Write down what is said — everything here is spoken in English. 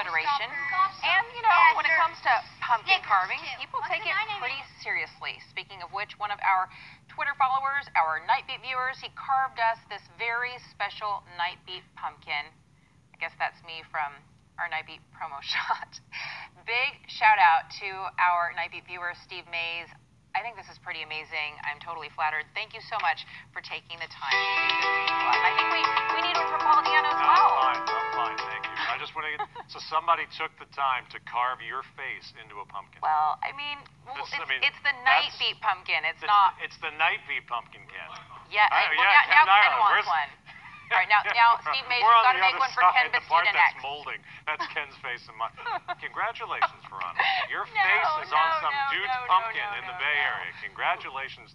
Federation. And, you know, when it comes to pumpkin carving, people take it pretty seriously. Speaking of which, one of our Twitter followers, our Nightbeat viewers, he carved us this very special Nightbeat pumpkin. I guess that's me from our Nightbeat promo shot. Big shout out to our Nightbeat viewer, Steve Mayes. I think this is pretty amazing. I'm totally flattered. Thank you so much for taking the time I just to get. so somebody took the time to carve your face into a pumpkin. Well, I mean, well, it's, I mean, it's the Nightbeat pumpkin. It's The- not. It's the Nightbeat pumpkin, Ken. Yeah, uh, I- well, yeah, now, Ken now Ken wants Where's- one. All right, now, now Steve Mayes, on got to make one for side, Ken the part that's next. molding. That's Ken's face and mine. Congratulations, Veronica. Your No, face is on some no, dude's no, no, pumpkin no, in the Bay no. Area. Congratulations.